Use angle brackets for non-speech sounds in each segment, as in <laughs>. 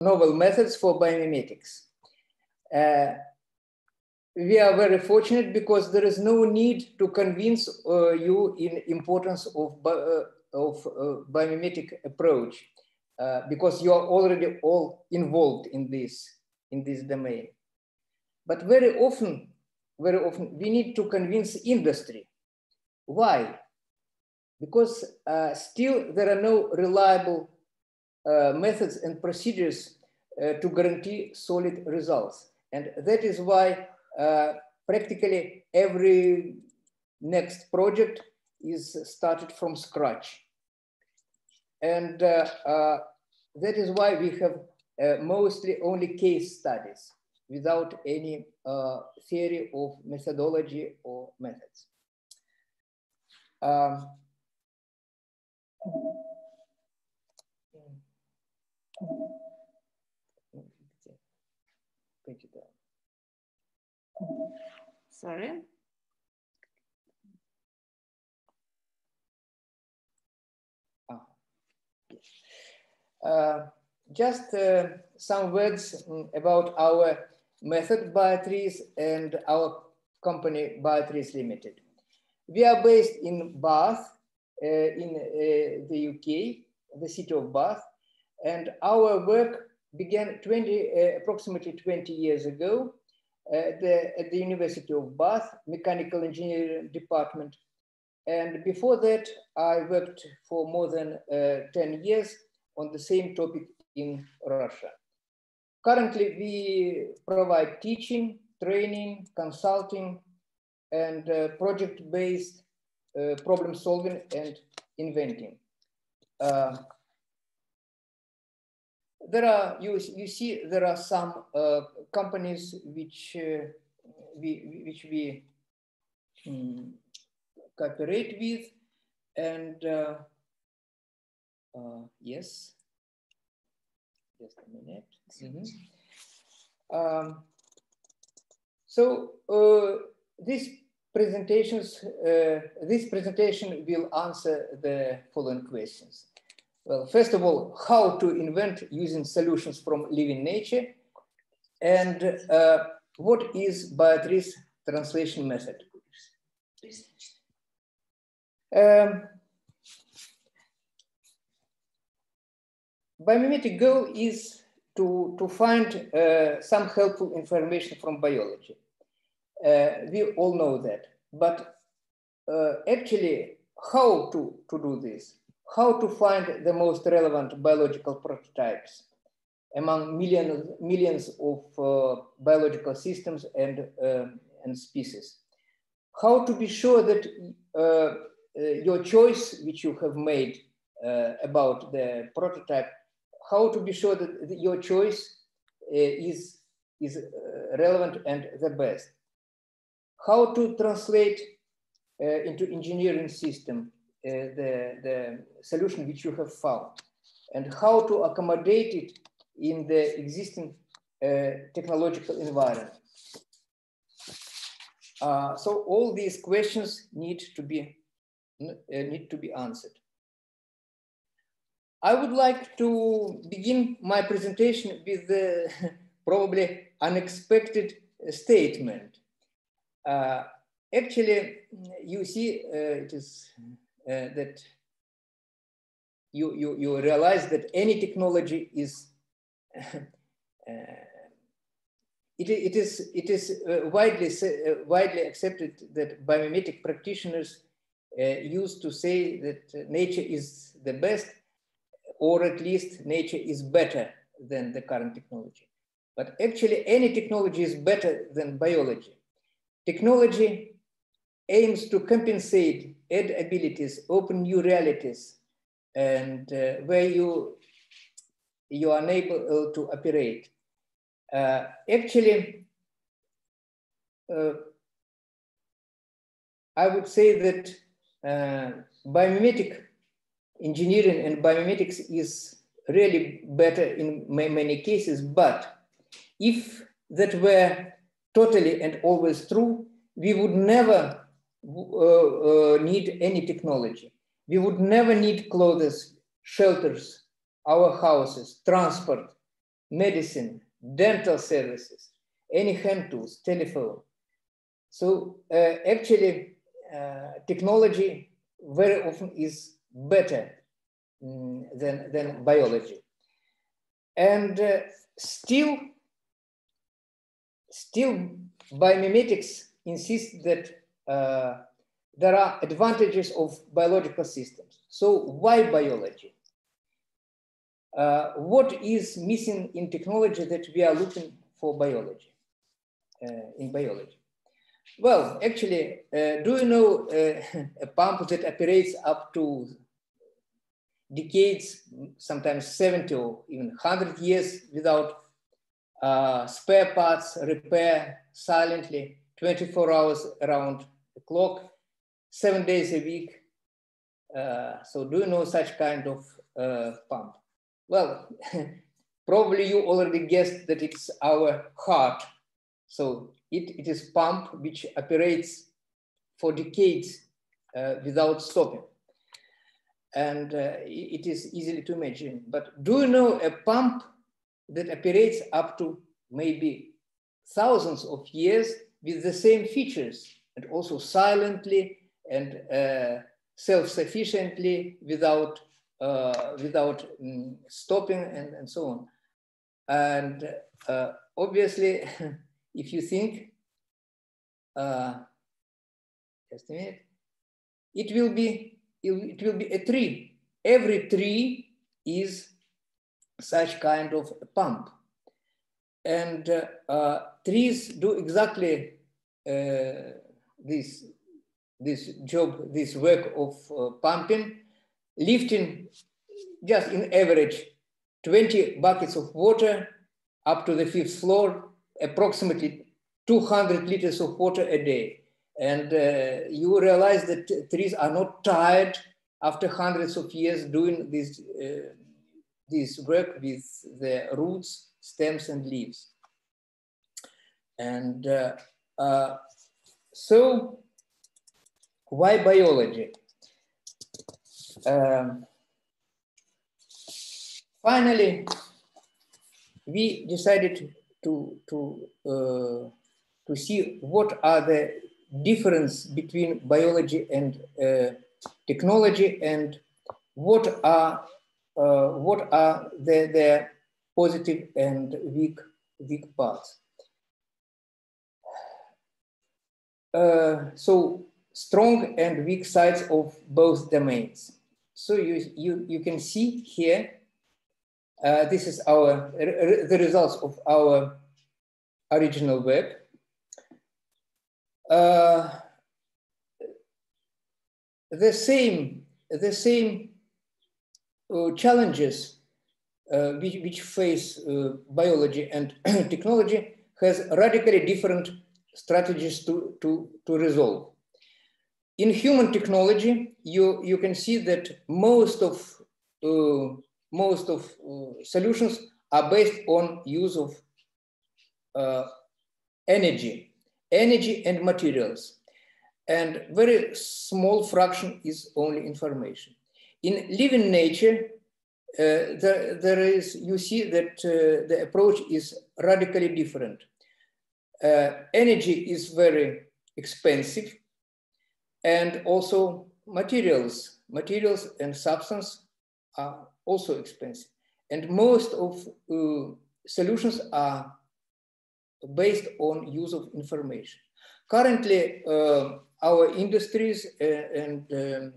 novel methods for biomimetics. Uh, we are very fortunate because there is no need to convince uh, you in importance of, uh, of uh, biomimetic approach uh, because you are already all involved in this, in this domain. But very often, very often we need to convince industry. Why? Because uh, still there are no reliable methods and procedures uh, to guarantee solid results. And that is why uh, practically every next project is started from scratch. And uh, uh, that is why we have uh, mostly only case studies without any theory of methodology or methods. Um, Sorry. Uh, just uh, some words about our method BioTRIZ and our company BioTRIZ Limited. We are based in Bath, uh, in uh, the UK, the city of Bath, and our work began 20, uh, approximately 20 years ago at the, at the University of Bath, Mechanical Engineering Department. And before that, I worked for more than uh, 10 years on the same topic in Russia. Currently, we provide teaching, training, consulting, and uh, project-based uh, problem solving and inventing. Uh, there are, you, you see, there are some uh, companies which, uh, we, which we um, cooperate with and uh, uh, yes. Just a minute. Mm -hmm. um, so uh, these presentations, uh, this presentation will answer the following questions. Well, first of all, how to invent using solutions from living nature, and uh, what is BioTRIZ translation method? Um, biomimetic goal is to, to find uh, some helpful information from biology. Uh, we all know that, but uh, actually how to, to do this? How to find the most relevant biological prototypes among millions, millions of uh, biological systems and, um, and species? How to be sure that uh, uh, your choice, which you have made about the prototype, how to be sure that your choice uh, is, is uh, relevant and the best. How to translate uh, into engineering system the, the solution which you have found and how to accommodate it in the existing technological environment. Uh, so all these questions need to be uh, need to be answered. I would like to begin my presentation with the <laughs> probably unexpected statement. Uh, actually, you see, uh, it is uh, that you, you, you realize that any technology is, <laughs> uh, it, it is, it is uh, widely, uh, widely accepted that biomimetic practitioners used to say that nature is the best or at least nature is better than the current technology. But actually any technology is better than biology. Technology aims to compensate, add abilities, open new realities, and uh, where you, you are unable to operate. Uh, actually, uh, I would say that uh, biomimetic engineering and biomimetics is really better in many cases, but if that were totally and always true, we would never need any technology. We would never need clothes, shelters, our houses, transport, medicine, dental services, any hand tools, telephone. So uh, actually, uh, technology very often is better um, than, than biology. And uh, still, still biomimetics insists that uh, there are advantages of biological systems. So why biology? Uh, what is missing in technology that we are looking for biology, uh, in biology? Well, actually, uh, do you know uh, <laughs> a pump that operates up to decades, sometimes 70 or even 100 years without uh, spare parts, repair silently, 24 hours around the clock, seven days a week. Uh, so do you know such kind of uh, pump? Well, <laughs> probably you already guessed that it's our heart. So it, it is pump which operates for decades uh, without stopping. And uh, it is easily to imagine. But do you know a pump that operates up to maybe thousands of years with the same features and also silently and uh, self-sufficiently without, uh, without um, stopping and, and so on. And uh, obviously, <laughs> if you think, uh, just a minute, it will be, it will be a tree. Every tree is such kind of pump. And uh, uh, trees do exactly uh, this, this job, this work of uh, pumping, lifting just in average 20 buckets of water up to the fifth floor, approximately 200 liters of water a day. And uh, you realize that trees are not tired after hundreds of years doing this, uh, this work with the roots stems and leaves. And uh, uh, so why biology? Um, finally, we decided to, to, uh, to see what are the difference between biology and uh, technology and what are uh, what are the, the positive and weak, weak parts. Uh, so strong and weak sides of both domains. So you, you, you can see here, uh, this is our, the results of our original web. Uh, the same, the same uh, challenges uh, which, which, face uh, biology and <clears throat> technology has radically different strategies to, to, to resolve. In human technology, you, you can see that most of, uh, most of uh, solutions are based on use of uh, energy, energy and materials. And very small fraction is only information. In living nature, uh, there, there is, you see that uh, the approach is radically different. Uh, energy is very expensive and also materials, materials and substance are also expensive. And most of uh, solutions are based on use of information. Currently, uh, our industries uh, and um,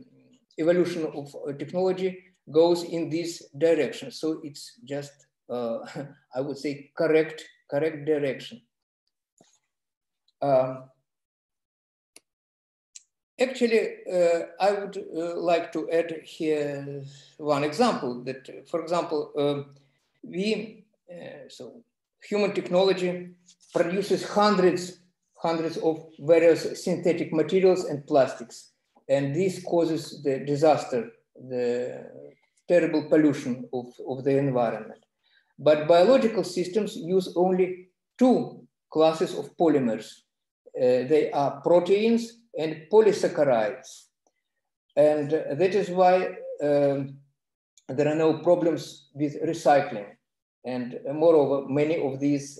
evolution of technology goes in this direction. So it's just, uh, <laughs> I would say, correct, correct direction. Um, actually, uh, I would uh, like to add here one example that, for example, um, we, uh, so human technology produces hundreds, hundreds of various synthetic materials and plastics. And this causes the disaster, the terrible pollution of, of the environment. But biological systems use only two classes of polymers. Uh, they are proteins and polysaccharides. And that is why um, there are no problems with recycling. And moreover, many of these,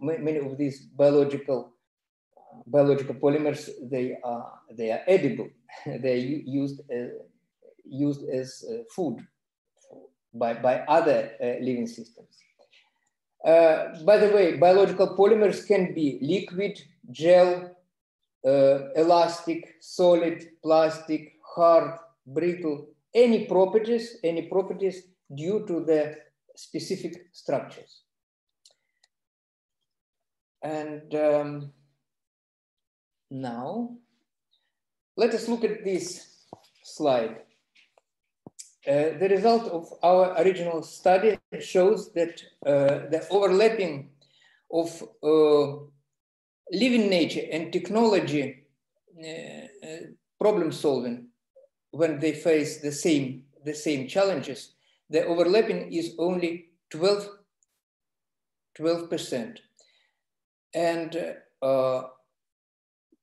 many of these biological biological polymers, they are, they are edible. <laughs> they are used, uh, used as uh, food by, by other uh, living systems. Uh, by the way, biological polymers can be liquid, gel, uh, elastic, solid, plastic, hard, brittle, any properties, any properties due to the specific structures. And um, now, let us look at this slide. Uh, the result of our original study shows that uh, the overlapping of uh, living nature and technology uh, uh, problem solving when they face the same, the same challenges, the overlapping is only 12, 12%. And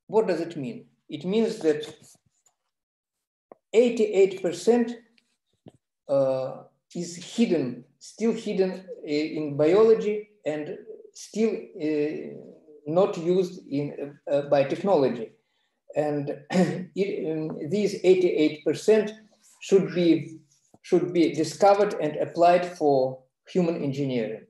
what does it mean? It means that 88% uh, is hidden, still hidden uh, in biology and still uh, not used in, uh, by technology. And <clears throat> it, um, these 88% should be, should be discovered and applied for human engineering.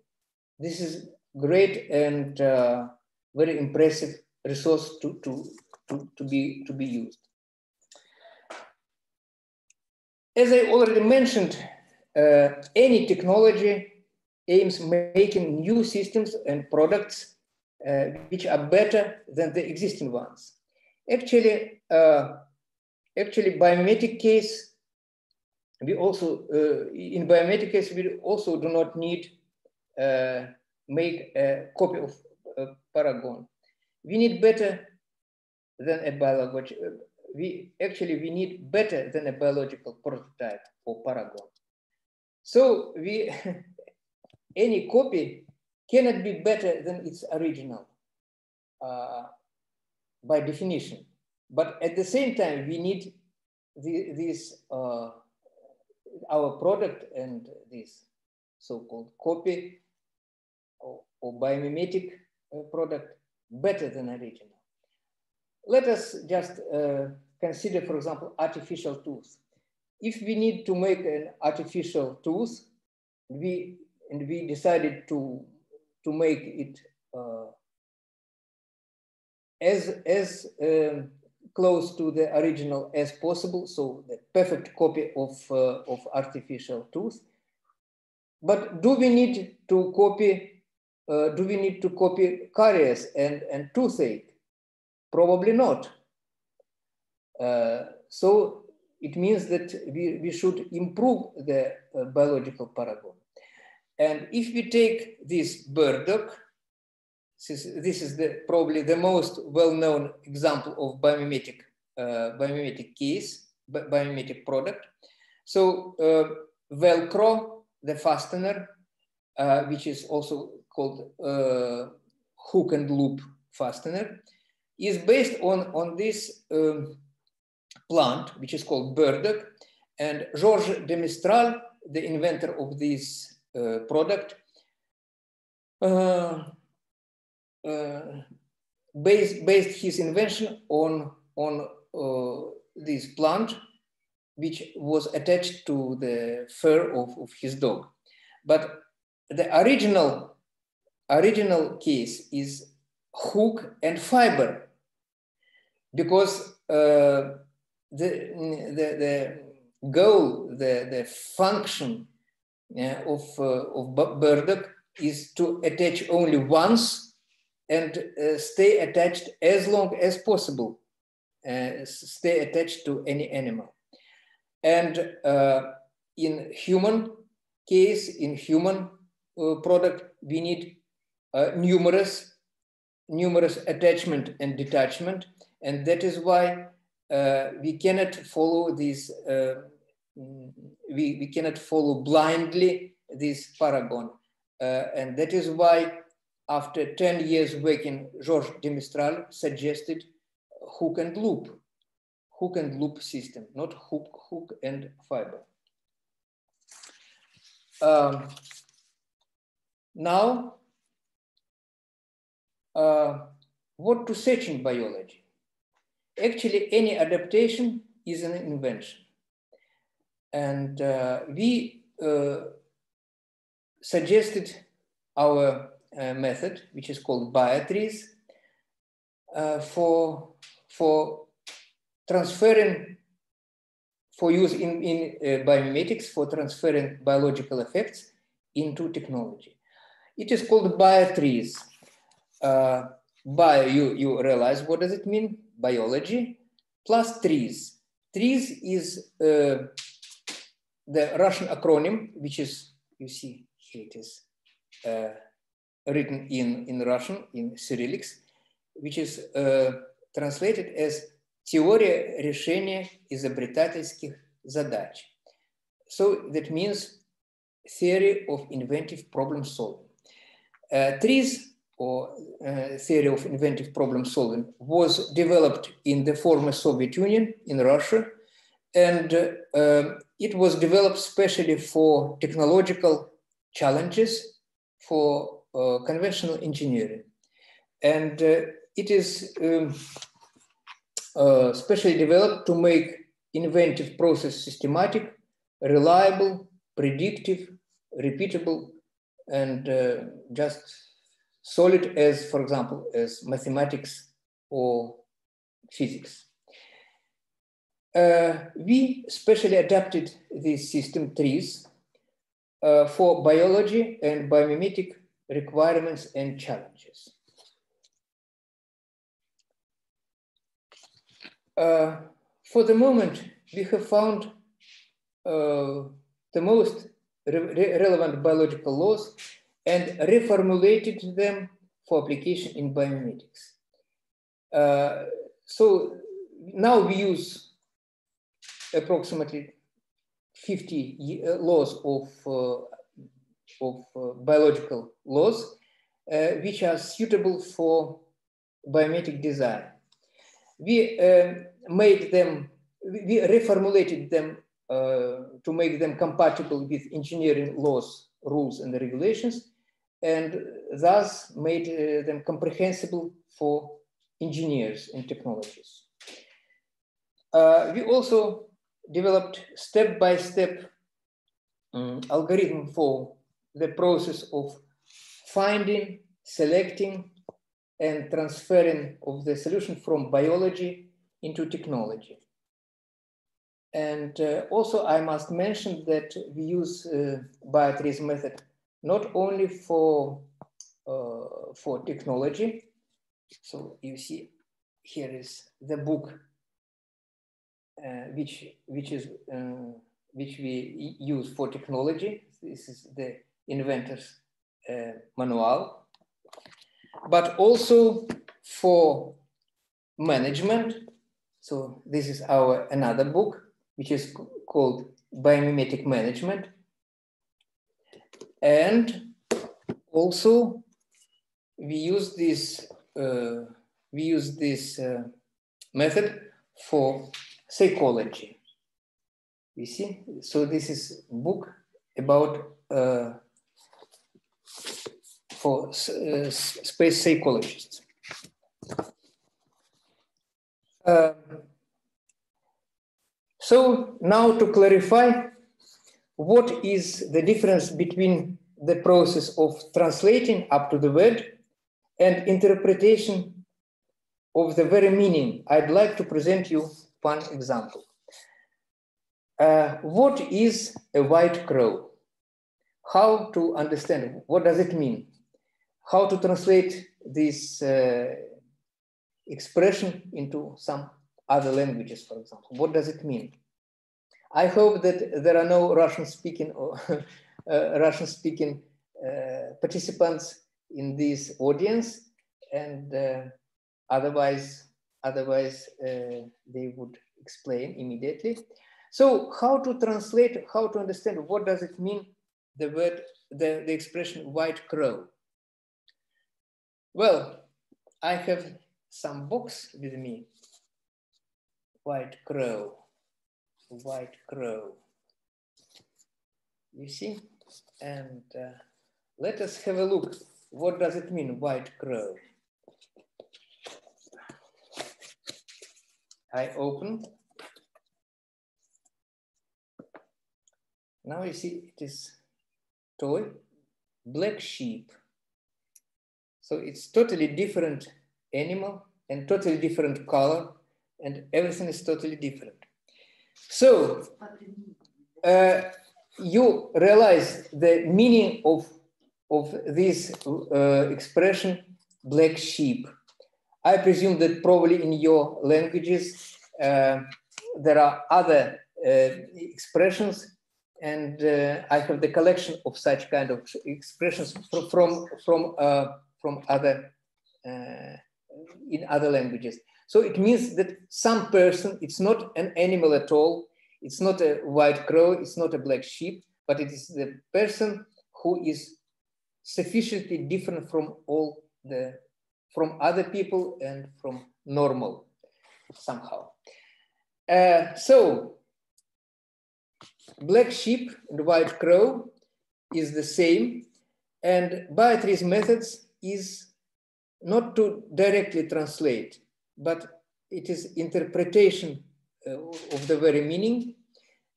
This is great and uh, very impressive resource to, to, to, to, be, to be used. As I already mentioned, uh, any technology aims making new systems and products uh, which are better than the existing ones. Actually, uh, actually, biomimetic case, we also uh, in biomimetic case we also do not need uh, make a copy of Paragon we need better than a biological, we actually, we need better than a biological prototype or paragon. So we, <laughs> any copy cannot be better than its original uh, by definition. But at the same time, we need the, this, uh, our product and this so-called copy or, or biomimetic uh, product better than original. Let us just uh, consider, for example, artificial tooth. If we need to make an artificial tooth, we and we decided to to make it uh, as as um, close to the original as possible, so the perfect copy of uh, of artificial tooth. But do we need to copy uh, do we need to copy caries and, and toothache? Probably not. Uh, so it means that we, we should improve the uh, biological paragon. And if we take this burdock, this is, this is the, probably the most well-known example of biomimetic, uh, biomimetic case, biomimetic product. So uh, Velcro, the fastener, uh, which is also called uh, hook and loop fastener, is based on, on this um, plant, which is called burdock. And Georges de Mestral, the inventor of this uh, product, uh, uh, based, based his invention on, on uh, this plant, which was attached to the fur of, of his dog. But the original original case is hook and fiber because uh, the, the, the goal, the, the function yeah, of, uh, of burdock is to attach only once and uh, stay attached as long as possible, uh, stay attached to any animal. And uh, in human case, in human uh, product, we need uh, numerous, numerous attachment and detachment. And that is why uh, we cannot follow these, uh, we, we cannot follow blindly this paragon. Uh, and that is why after 10 years working, Georges de Mestral suggested hook and loop, hook and loop system, not hook, hook and fiber. Um, now, uh, what to search in biology? Actually, any adaptation is an invention. And uh, we uh, suggested our uh, method, which is called BioTRIZ, uh, for, for transferring, for use in, in uh, biomimetics, for transferring biological effects into technology. It is called BioTRIZ. Uh, bio, you, you realize what does it mean? biology, plus TRIZ. TRIZ is uh, the Russian acronym, which is, you see, here it is uh, written in, in Russian, in Cyrillics, which is uh, translated as Теория решения изобретательских задач. So that means theory of inventive problem solving. Uh, TRIZ or uh, theory of inventive problem solving was developed in the former Soviet Union in Russia and uh, um, it was developed specially for technological challenges for uh, conventional engineering. And uh, it is um, uh, specially developed to make inventive process systematic, reliable, predictive, repeatable, and uh, just solid as, for example, as mathematics or physics. Uh, we specially adapted these system TRIZ uh, for biology and biomimetic requirements and challenges. Uh, for the moment, we have found uh, the most re relevant biological laws and reformulated them for application in biomimetics. Uh, so now we use approximately 50 uh, laws of, uh, of uh, biological laws, which are suitable for biometric design. We made them, we reformulated them uh, to make them compatible with engineering laws, rules, and regulations, and thus made uh, them comprehensible for engineers and technologies. Uh, we also developed step-by-step um, algorithm for the process of finding, selecting, and transferring of the solution from biology into technology. And uh, also I must mention that we use uh, BioTRIZ method not only for, uh, for technology. So you see here is the book uh, which which is uh, which we use for technology. This is the inventor's uh, manual, but also for management. So this is our another book, which is called Biomimetic Management. And also we use this, uh, we use this uh, method for psychology. You see, so this is book about uh, for uh, space psychologists. Uh, so now to clarify, what is the difference between the process of translating up to the word and interpretation of the very meaning, I'd like to present you one example. Uh, what is a white crow? How to understand, what does it mean? How to translate this uh, expression into some other languages, for example? What does it mean? I hope that there are no Russian speaking or <laughs> uh, Russian speaking uh, participants in this audience and uh, otherwise otherwise uh, they would explain immediately. So how to translate, how to understand, what does it mean, the word, the, the expression white crow? Well, I have some books with me. White crow, white crow. You see? And uh, let us have a look. What does it mean, white crow? I open. Now you see it is toy, black sheep. So it's totally different animal and totally different color and everything is totally different. So uh, you realize the meaning of, of this uh, expression, black sheep. I presume that probably in your languages, uh, there are other uh, expressions and uh, I have the collection of such kind of expressions from, from, from, uh, from other, in other languages. So it means that some person, it's not an animal at all, it's not a white crow, it's not a black sheep, but it is the person who is sufficiently different from all the, from other people and from normal somehow. Uh, so black sheep and white crow is the same and BioTRIZ methods is not to directly translate but it is interpretation uh, of the very meaning,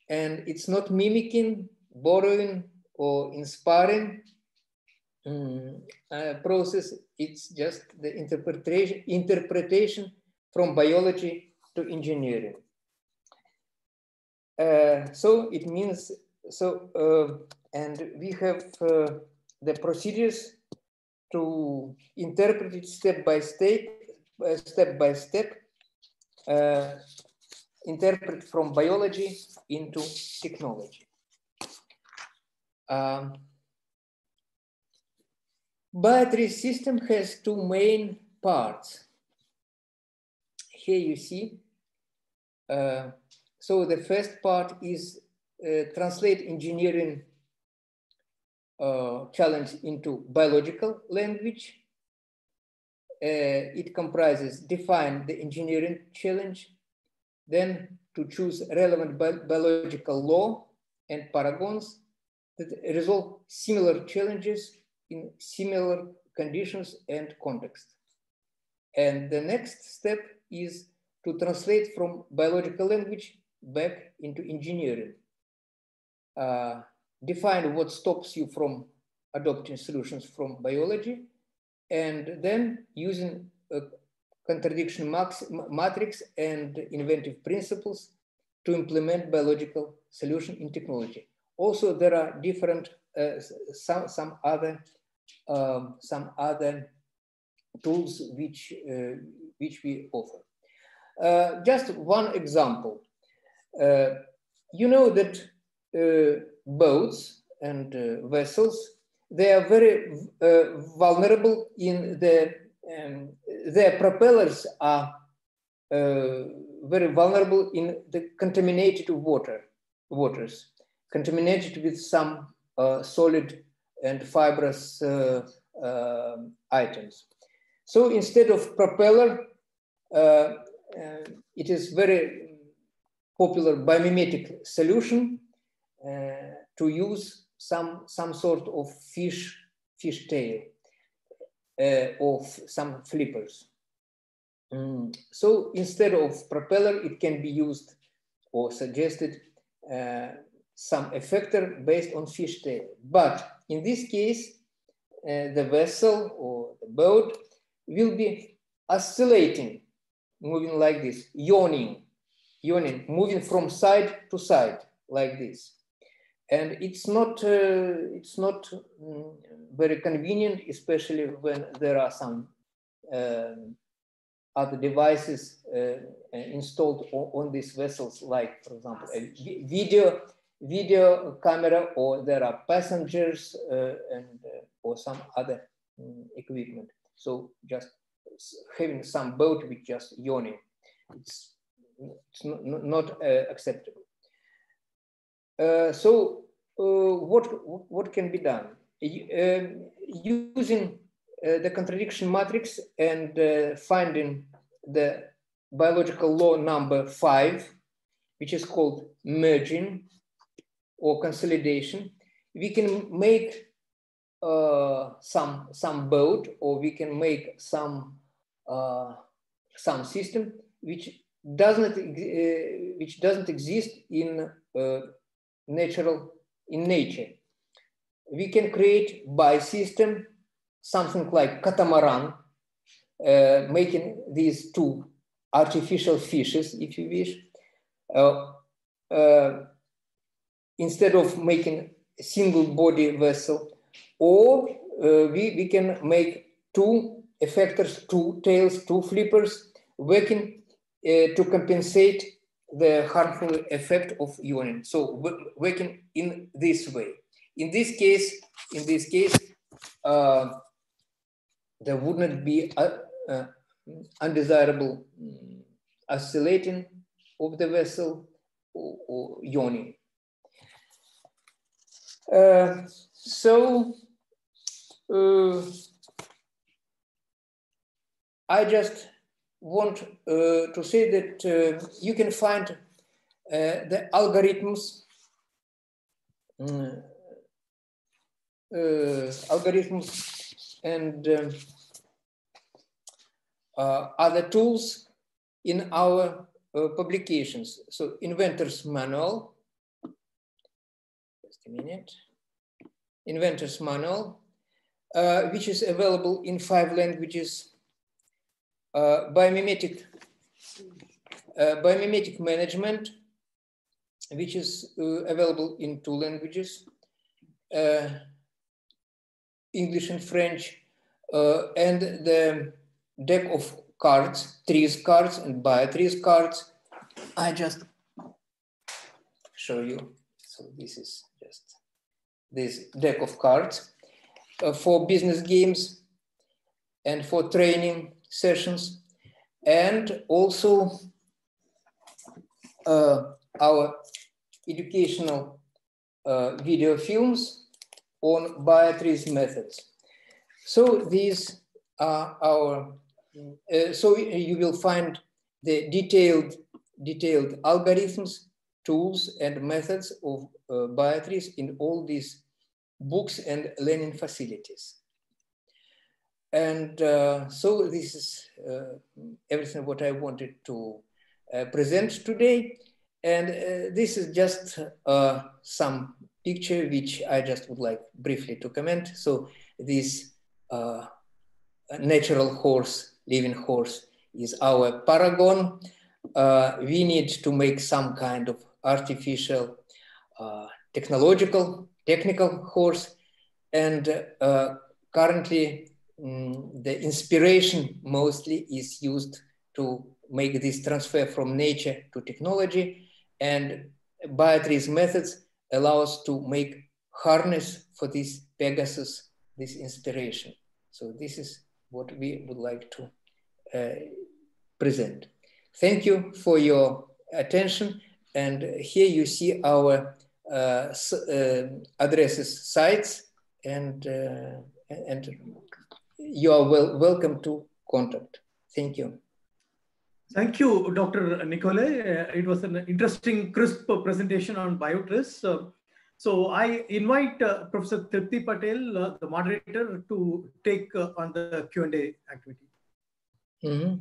and it's not mimicking, borrowing, or inspiring um, uh, process. It's just the interpretation interpretation from biology to engineering. Uh, so it means so, uh, and we have uh, the procedures to interpret it step by step step by step, uh, interpret from biology into technology. Um, BioTRIZ system has two main parts. Here you see, uh, so the first part is uh, translate engineering uh, challenge into biological language uh, it comprises define the engineering challenge, then to choose relevant bi biological law and paragons that resolve similar challenges in similar conditions and context. And the next step is to translate from biological language back into engineering. Uh, define what stops you from adopting solutions from biology and then using a contradiction matrix and inventive principles to implement biological solution in technology. Also, there are different, uh, some, some other, um, some other tools which, uh, which we offer. Uh, just one example. Uh, you know that uh, boats and uh, vessels they are very uh, vulnerable in the, um, their propellers are uh, very vulnerable in the contaminated water, waters, contaminated with some uh, solid and fibrous uh, uh, items. So instead of propeller, uh, it is very popular biomimetic solution to use some, some sort of fish, fish tail uh, of some flippers. Mm. So instead of propeller, it can be used or suggested uh, some effector based on fish tail. But in this case, uh, the vessel or the boat will be oscillating, moving like this, yawning, yawning, moving from side to side like this and it's not uh, it's not um, very convenient, especially when there are some um, other devices uh, installed on, on, these vessels, like for example, a video video camera, or there are passengers uh, and uh, or some other um, equipment. So just having some boat with just yawning, it's it's not, not uh, acceptable. Uh, so uh, what, what can be done? Um, using uh, the contradiction matrix and finding the biological law number five, which is called merging or consolidation, we can make uh, some some boat or we can make some uh, some system which doesn't uh, which doesn't exist in natural in nature. We can create by system something like catamaran, uh, making these two artificial fishes, if you wish, uh, uh, instead of making a single body vessel, or uh, we, we can make two effectors, two tails, two flippers, working uh, to compensate the harmful effect of yawning. So working in this way. In this case, in this case, uh, there would not be a, a undesirable um, oscillating of the vessel or, or. Uh, so uh, I just want uh, to say that uh, you can find uh, the algorithms uh, algorithms and uh, other tools in our uh, publications. So inventor's manual, just a minute, inventor's manual, which is available in five languages uh, biomimetic, uh, biomimetic management, which is uh, available in two languages, uh, English and French, uh, and the deck of cards, TRIZ cards and BioTRIZ cards. I just show you. So this is just this deck of cards uh, for business games and for training sessions and also uh, our educational uh, video films on BioTRIZ methods. So these are our, uh, so you will find the detailed, detailed algorithms, tools and methods of uh, BioTRIZ in all these books and learning facilities. And uh, so this is uh, everything what I wanted to uh, present today. And uh, this is just uh, some picture which I just would like briefly to comment. So this uh, natural horse, living horse is our paragon. we need to make some kind of artificial technological, technical horse. And currently Mm, the inspiration mostly is used to make this transfer from nature to technology and BioTRIZ methods allow us to make harness for this Pegasus, this inspiration. So this is what we would like to uh, present. Thank you for your attention. And here you see our uh, uh, addresses, sites, and, uh, and you are well, welcome to contact. Thank you. Thank you, Dr. Nicole. Uh, it was an interesting, crisp presentation on BioTRIZ. Uh, so I invite uh, Professor Tripti Patel, uh, the moderator, to take uh, on the Q&A activity. Mm -hmm.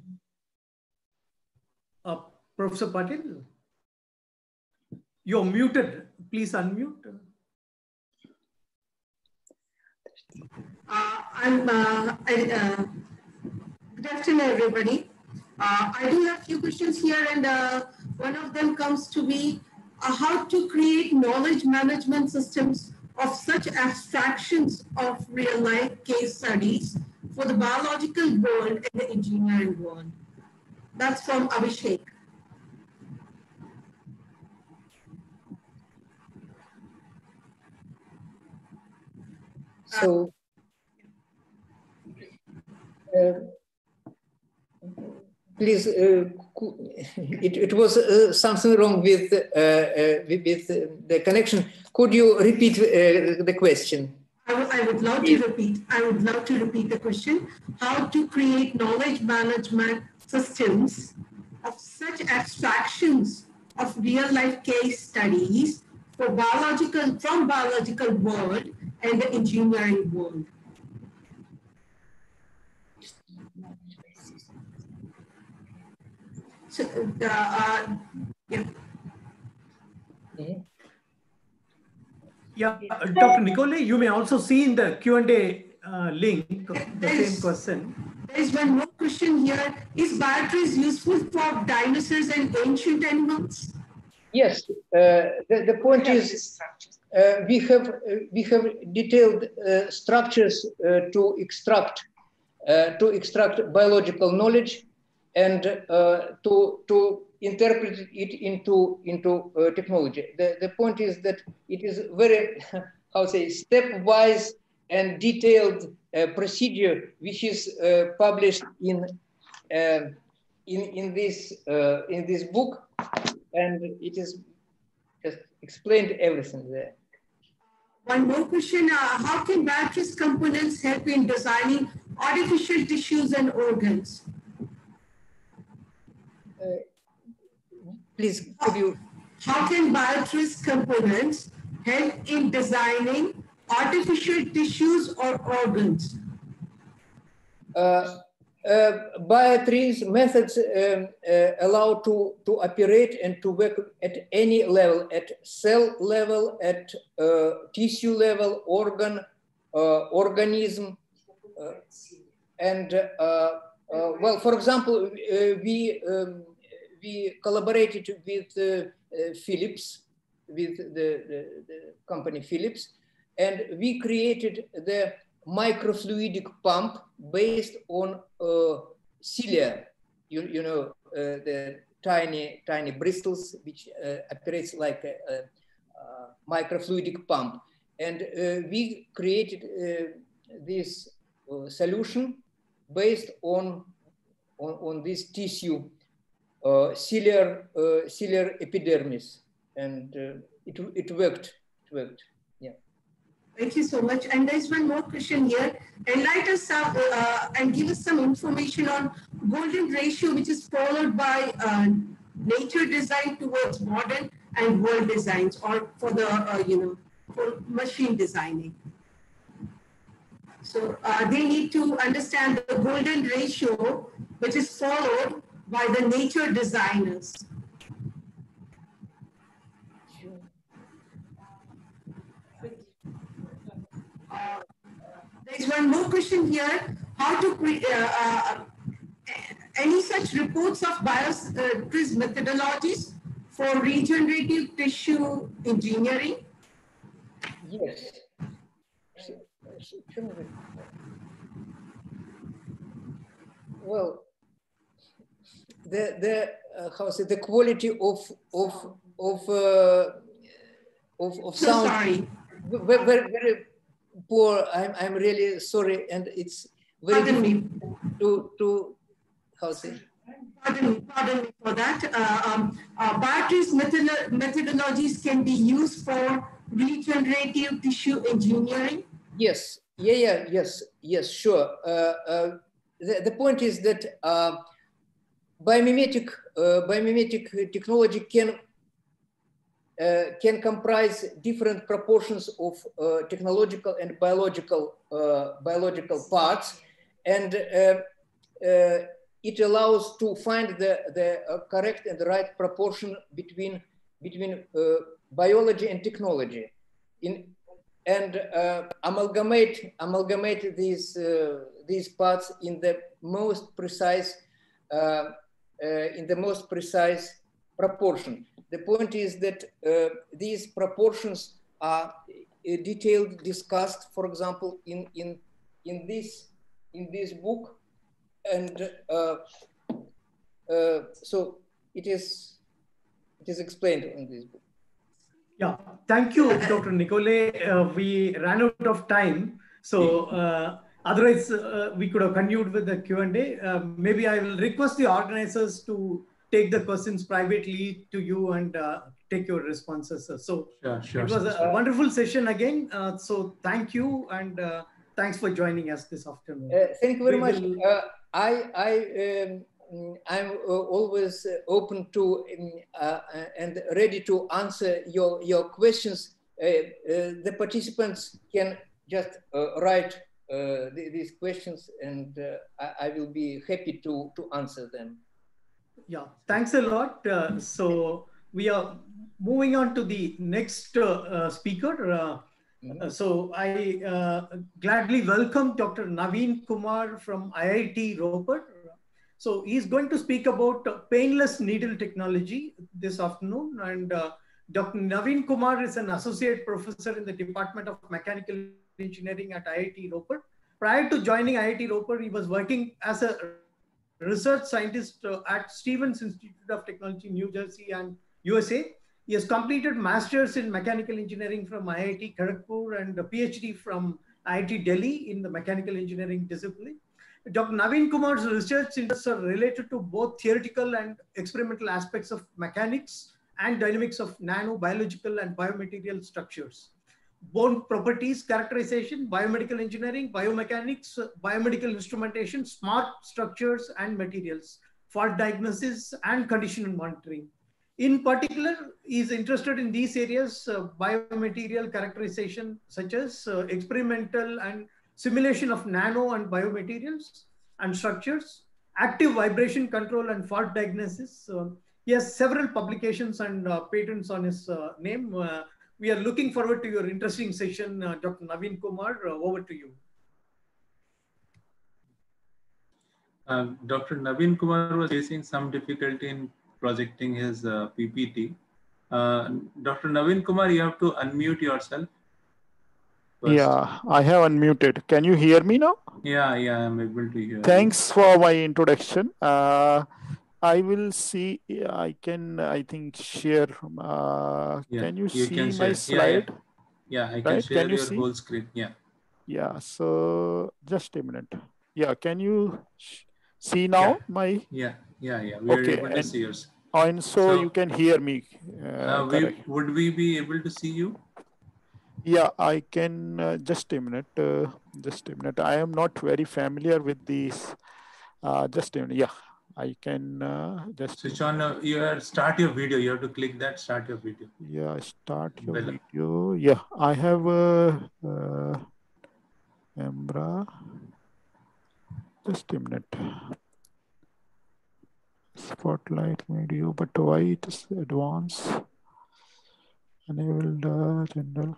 Professor Patel, you're muted. Please unmute. Uh, I'm, uh, I, uh, good afternoon, everybody. Uh, I do have a few questions here, and uh, one of them comes to uh, how to create knowledge management systems of such abstractions of real life case studies for the biological world and the engineering world. That's from Abhishek. So please, uh, it, it was uh, something wrong with, with, with the connection. Could you repeat the question? I would love to repeat. I would love to repeat the question. How to create knowledge management systems of such abstractions of real life case studies for biological from biological world and the engineering world. So, uh, uh, yeah. Yeah, uh, Dr. Nicole, you may also see in the Q&A uh, link the Yes. same question. There is one more question here. Is BioTRIZ useful for dinosaurs and ancient animals? Yes, uh, the, the point is uh, we have uh, we have detailed uh, structures uh, to extract uh, to extract biological knowledge and uh, to to interpret it into into uh, technology. The, the point is that it is very <laughs> how say stepwise and detailed uh, procedure which is published in uh, in in this in this book and it is just explained everything there. One more question. Uh, how can BioTRIZ components help in designing artificial tissues and organs? Please, could you? How can BioTRIZ components help in designing artificial tissues or organs? Uh, uh, BioTRIZ methods um, uh, allow to, to operate and to work at any level, at cell level, at uh, tissue level, organ, uh, organism. uh, and uh, uh, well, for example, uh, we, um, we collaborated with uh, uh, Philips, with the, the, the company Philips, and we created the microfluidic pump based on uh, cilia, you, you know, uh, the tiny, tiny bristles, which uh, operates like a, a, a microfluidic pump. And uh, we created uh, this solution based on, on, on this tissue, uh, ciliar, uh, ciliar epidermis. And uh, it, it worked, it worked. Yeah. Thank you so much. And there's one more question here. Enlighten us uh, uh, and give us some information on golden ratio, which is followed by uh, nature design towards modern and world designs, or for the uh, you know for machine designing. So uh, they need to understand the golden ratio, which is followed by the nature designers. Uh, there's one more question here. How to create uh, uh, any such reports of BioTRIZ uh, methodologies for regenerative tissue engineering? Yes. Well, the the uh, how say the quality of of of uh, of, of So sound sorry. very, very very poor. I'm I'm really sorry, and it's very Pardon me. to to how say Pardon me, pardon me for that. Uh, um, uh, BioTRIZ methodo- methodologies can be used for regenerative tissue engineering. Yes, yeah, yeah, yes, yes, sure. Uh, uh, the, the point is that uh, biomimetic, uh, biomimetic technology can uh, can comprise different proportions of uh, technological and biological uh, biological parts, and uh, uh, it allows to find the the correct and the right proportion between between biology and technology. In and amalgamate amalgamate these these parts in the most precise uh, in the most precise proportion. The point is that uh, these proportions are uh, detailed discussed, for example, in in in this in this book, and uh, uh, so it is it is explained in this book. Yeah, thank you, Dr. Nicole. Uh, we ran out of time, so uh, otherwise uh, we could have continued with the Q&A. Uh, maybe I will request the organizers to take the questions privately to you and uh, take your responses. So Sure, sure. it was a wonderful session again. Uh, so thank you and uh, thanks for joining us this afternoon. Uh, thank you very We much. will- Uh, I, I, um, I'm uh, always uh, open to um, uh, and ready to answer your, your questions. Uh, uh, the participants can just write Uh, th these questions and uh, I, I, will be happy to, to answer them. Yeah, thanks a lot. Uh, so we are moving on to the next speaker. Mm -hmm. so I gladly welcome Dr. Naveen Kumar from IIT Ropar. So he's going to speak about painless needle technology this afternoon and Dr. Naveen Kumar is an associate professor in the Department of Mechanical Engineering at IIT Ropar. Prior to joining IIT Ropar, he was working as a research scientist uh, at Stevens Institute of Technology, New Jersey and USA. He has completed master's in mechanical engineering from IIT Kharagpur and a PhD from IIT Delhi in the mechanical engineering discipline. Dr. Naveen Kumar's research interests are related to both theoretical and experimental aspects of mechanics, and dynamics of nanobiological and biomaterial structures. Bone properties, characterization, biomedical engineering, biomechanics, biomedical instrumentation, smart structures and materials, fault diagnosis and condition monitoring. In particular, is interested in these areas, uh, biomaterial characterization, such as uh, experimental and simulation of nano and biomaterials and structures, active vibration control and fault diagnosis, uh, he has several publications and uh, patents on his uh, name. Uh, we are looking forward to your interesting session, uh, Dr. Naveen Kumar. Uh, over to you. Dr. Naveen Kumar was facing some difficulty in projecting his PPT. Dr. Naveen Kumar, you have to unmute yourself. First. Yeah, I have unmuted. Can you hear me now? Yeah, yeah, I'm able to hear. Thanks you. for my introduction. Uh, I will see. I can. I think share. Uh, yeah, can you, you see can my slide? Yeah, yeah. yeah I can right? share can your see? whole screen. Yeah. Yeah. So just a minute. Yeah. Can you see now my? Yeah. Yeah. Yeah. We are okay. able to and, see yours. And so, so, you can hear me. Uh, uh, we, would we be able to see you? Yeah, I can. Uh, just a minute. Uh, just a minute. I am not very familiar with these. Uh, just a minute. Yeah, I can uh, just switch on. Uh, you have start your video. You have to click that. Start your video. Yeah, start your Bella. video. Yeah, I have a uh, Embra. Just a minute. Spotlight video, but why it is advanced? Enabled uh, general.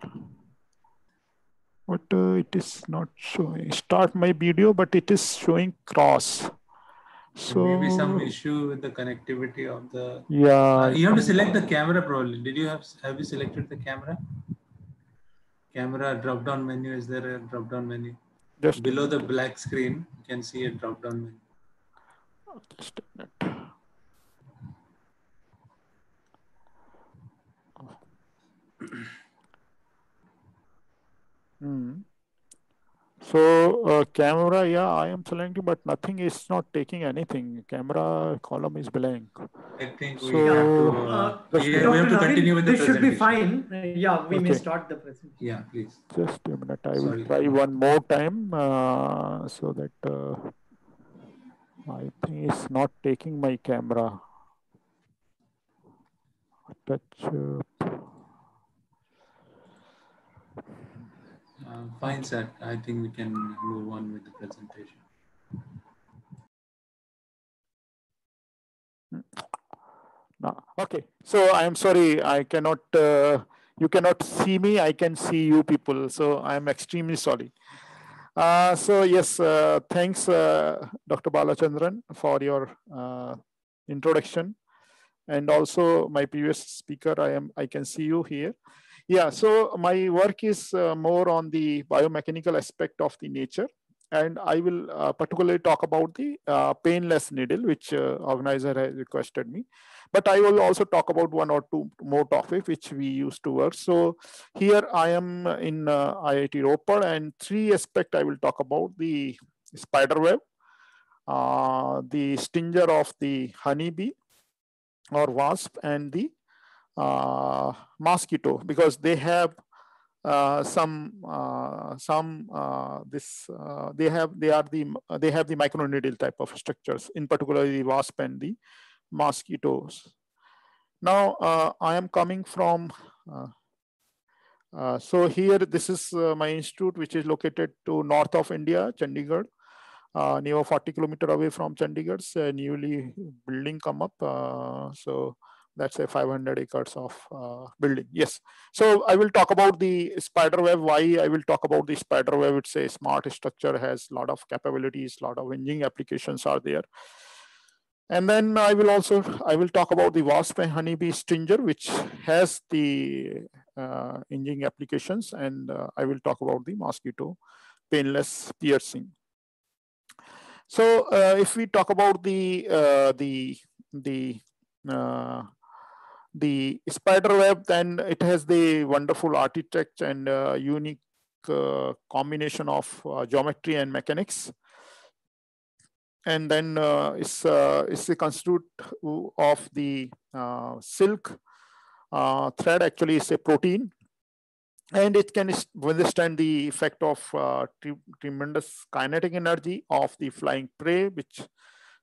But uh, it is not showing. Start my video, but it is showing cross. So maybe some issue with the connectivity of the. Yeah. Uh, you have to select the camera probably. Did you have have you selected the camera? Camera drop down menu. Is there a drop down menu? Just below the black screen, you can see a drop down menu. Just a minute. <clears throat> Hmm. So uh, camera, yeah, I am selecting, but nothing is not taking anything. Camera column is blank. I think so, we have to, uh, uh, we have to continue with the This should be fine. Uh, yeah, we okay. may start the presentation. Yeah, please. Just a minute. I Sorry. will try one more time uh, so that uh, I think it's not taking my camera. Touch. Uh, fine, sir. I think we can move on with the presentation. No. Okay. So I am sorry. I cannot. Uh, you cannot see me. I can see you people. So I am extremely sorry. Uh, so yes, uh, thanks, uh, Dr. Balachandran, for your uh, introduction, and also my previous speaker. I am. I can see you here. Yeah, so my work is uh, more on the biomechanical aspect of the nature. And I will uh, particularly talk about the uh, painless needle, which uh, organizer has requested me. But I will also talk about one or two more topics which we used to work. So here I am in uh, IIT Ropar and three aspects I will talk about the spider web, uh, the stinger of the honeybee or wasp and the uh, mosquito because they have uh, some uh, some uh, this uh, they have they are the they have the microneedle type of structures in particular the wasp and the mosquitoes now uh, i am coming from so here, this is my institute, which is located to north of India, Chandigarh, near 40 kilometer away from Chandigarh's newly building come up. so that's a 500 acres of uh, building. Yes. So I will talk about the spider web. Why I will talk about the spider web. It's a smart structure, has a lot of capabilities, lot of engineering applications are there. And then I will also, I will talk about the wasp and honeybee stinger, which has the uh, engineering applications. And uh, I will talk about the mosquito painless piercing. So uh, if we talk about the, uh, the, the uh, the spider web, then it has the wonderful architecture and uh, unique uh, combination of uh, geometry and mechanics. And then uh, it's, uh, it's the constitute of the uh, silk thread actually is a protein and it can withstand the effect of tremendous kinetic energy of the flying prey, which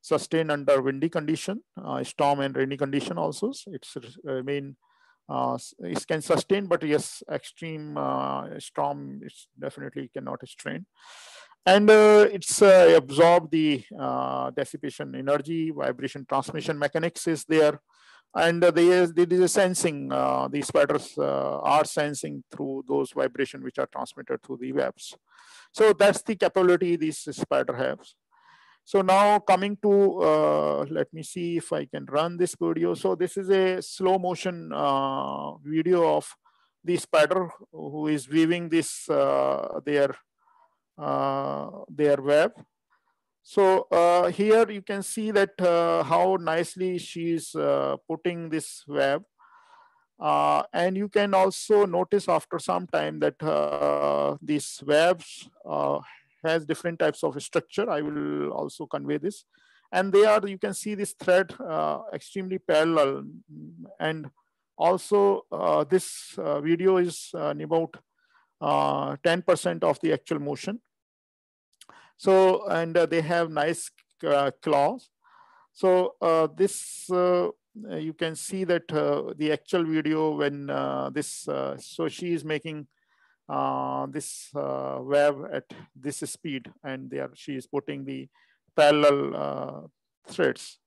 sustain under windy condition, uh, storm and rainy condition also. It's remain uh, it can sustain, but yes, extreme uh, storm is definitely cannot strain. And uh, it's uh, absorb the uh, dissipation energy, vibration transmission mechanics is there. And uh, there is, there is a sensing, the spiders are sensing through those vibration which are transmitted through the webs. So that's the capability these spider has. So now coming to, uh, let me see if I can run this video. So this is a slow motion uh, video of the spider who is weaving this, uh, their, uh, their web. So uh, here you can see that uh, how nicely she's putting this web. and you can also notice after some time that these webs has different types of structure. I will also convey this. And they are, you can see this thread uh, extremely parallel. And also uh, this uh, video is uh, about 10% uh, of the actual motion. So, and uh, they have nice claws. So this, you can see that the actual video when this, so she is making uh, this uh, web at this speed and there she is putting the parallel uh, threads.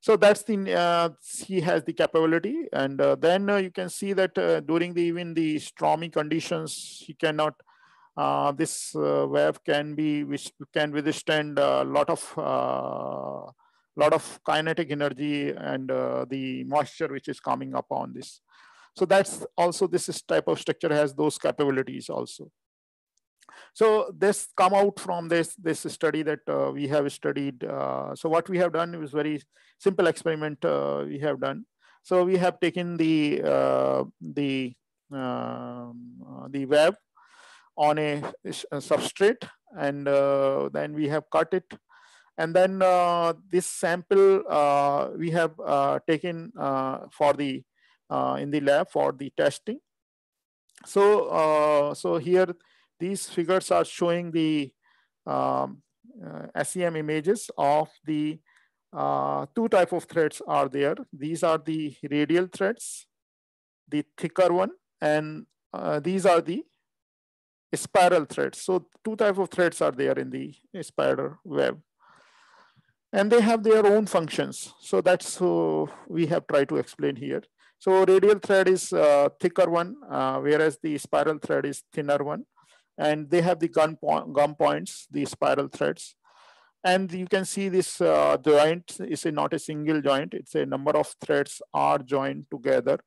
So that's the, uh, he has the capability. And uh, then you can see that during the, even the stormy conditions, he cannot, this web can be, which can withstand a lot of, lot of kinetic energy and the moisture which is coming up on this. So that's also this type of structure has those capabilities also. So this come out from this this study that uh, we have studied. Uh, so what we have done is very simple experiment uh, we have done. So we have taken the uh, the um, uh, the web on a, a substrate and uh, then we have cut it and then this sample we have taken for the in the lab for the testing. So, uh, so here these figures are showing the um, uh, SEM images of the uh, two type of threads are there. These are the radial threads, the thicker one, and uh, these are the spiral threads. So two type of threads are there in the spider web. And they have their own functions. So that's we have tried to explain here. So radial thread is thicker one, uh, whereas the spiral thread is thinner one. And they have the gun po gum points, the spiral threads. And you can see this uh, joint is a, not a single joint. It's a number of threads are joined together.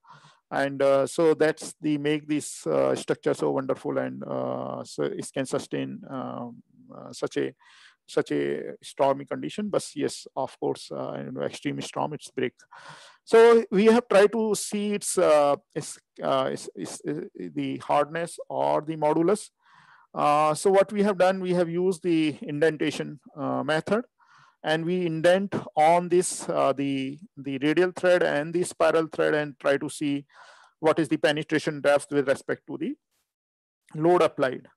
And uh, so that's the make this uh, structure so wonderful and uh, so it can sustain um, such a such a stormy condition. But yes, of course, uh, you know, extreme storm, it's break. So we have tried to see its, uh, its, uh, its, its, uh, the hardness or the modulus. Uh, so what we have done, we have used the indentation uh, method and we indent on this, uh, the, the radial thread and the spiral thread and try to see what is the penetration depth with respect to the load applied.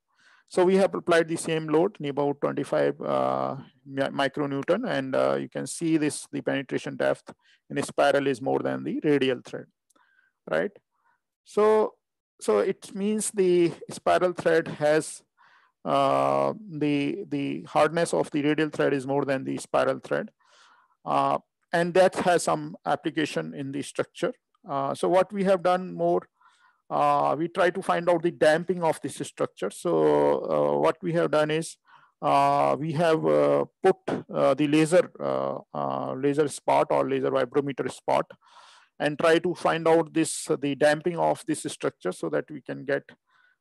So we have applied the same load, about 25 uh, micronewton, and uh, you can see this, the penetration depth in a spiral is more than the radial thread, right? So, so it means the spiral thread has uh, the, the hardness of the radial thread is more than the spiral thread. Uh, and that has some application in the structure. Uh, so what we have done more, uh, we try to find out the damping of this structure. So uh, what we have done is uh, we have put the laser laser spot or laser vibrometer spot and try to find out this the damping of this structure so that we can get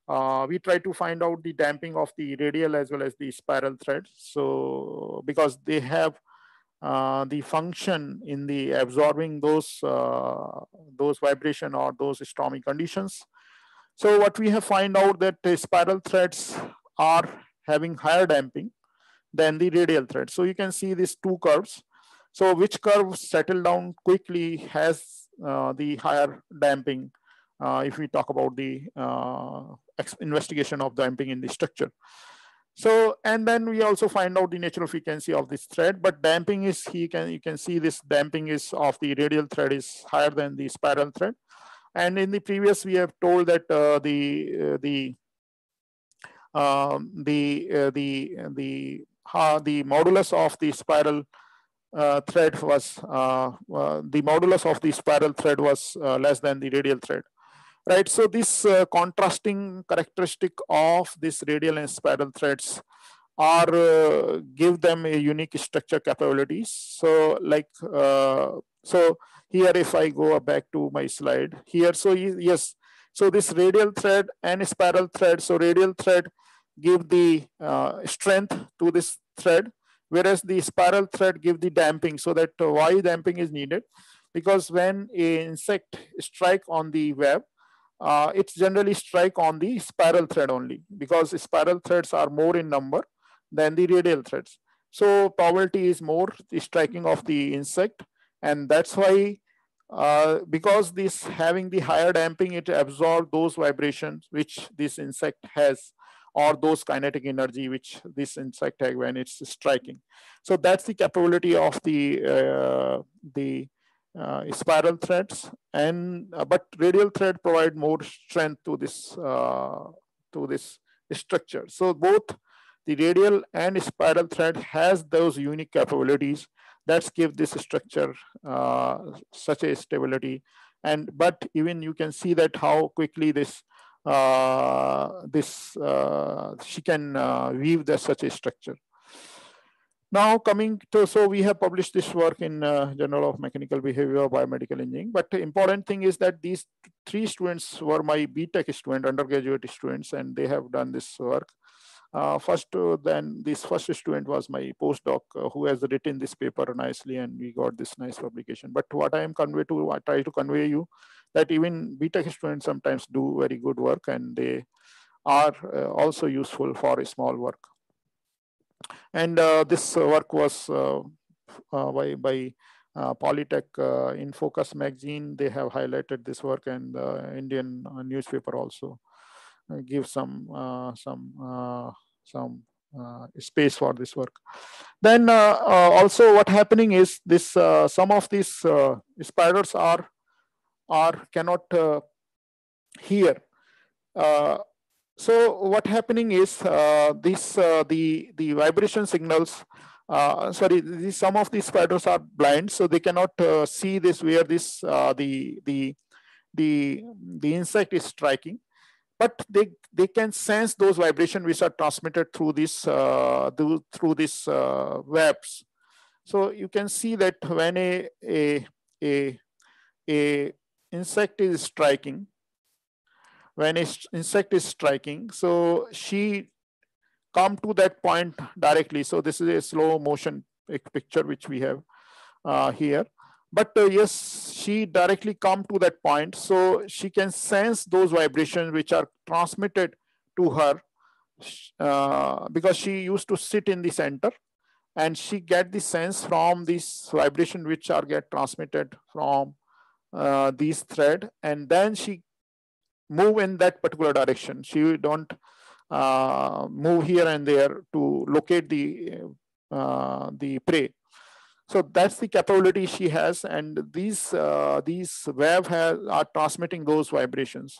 uh, we try to find out the damping of the radial as well as the spiral thread. So because they have uh, the function in the absorbing those uh, those vibration or those stormy conditions. So what we have find out that spiral threads are having higher damping than the radial thread. So you can see these two curves. So which curve settle down quickly has uh, the higher damping uh, if we talk about the investigation of damping in the structure. So, and then we also find out the natural frequency of this thread, but damping is, he can, you can see this damping is of the radial thread is higher than the spiral thread. And in the previous, we have told that uh, the, uh, the, um, the, uh, the, the, the modulus of the spiral uh, thread was, uh, the modulus of the spiral thread was less than the radial thread right? So this uh, contrasting characteristic of this radial and spiral threads are uh, give them a unique structure capabilities. So like, uh, so here if I go back to my slide here, so yes, so this radial thread and spiral thread, so radial thread give the uh, strength to this thread, whereas the spiral thread give the damping so that uh, why damping is needed because when an insect strike on the web uh, it's generally strike on the spiral thread only because spiral threads are more in number than the radial threads. So probability is more the striking of the insect. And that's why, uh, because this having the higher damping, it absorbs those vibrations which this insect has or those kinetic energy which this insect has when it's striking. So that's the capability of the, uh, the uh, spiral threads and uh, but radial thread provide more strength to this uh, to this structure. So both the radial and spiral thread has those unique capabilities that give this structure uh, such a stability. And but even you can see that how quickly this uh, this uh, she can weave the such a structure now coming to, so we have published this work in uh, Journal of Mechanical Behavior Biomedical Engineering, but the important thing is that these three students were my BTech student, undergraduate students, and they have done this work. Uh, first, uh, then this first student was my postdoc uh, who has written this paper nicely and we got this nice publication. But what I am convey to, I try to convey you that even BTech students sometimes do very good work and they are uh, also useful for a small work. And uh, this work was uh, uh, by, by Polytech in Focus magazine. They have highlighted this work and the Indian newspaper also give some some some uh, space for this work. Then uh, uh, also what happening is this some of these spiders are are cannot hear so what happening is uh, this uh, the the vibration signals. Uh, sorry, some of these spiders are blind, so they cannot uh, see this where this uh, the the the the insect is striking, but they they can sense those vibrations which are transmitted through this uh, through, through these webs. So you can see that when a a a, a insect is striking, when an insect is striking. So she come to that point directly. So this is a slow motion picture which we have uh, here. But uh, yes, she directly come to that point. So she can sense those vibrations which are transmitted to her uh, because she used to sit in the center and she get the sense from this vibration which are get transmitted from uh, these thread and then she move in that particular direction. She don't uh, move here and there to locate the uh, the prey. So that's the capability she has, and these uh, these web has, are transmitting those vibrations.